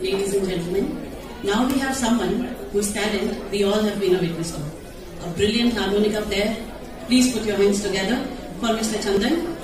ladies and gentlemen, now we have someone whose talent we all have been a witness to. A brilliant harmonica player. Please put your hands together for Mr. Chandan.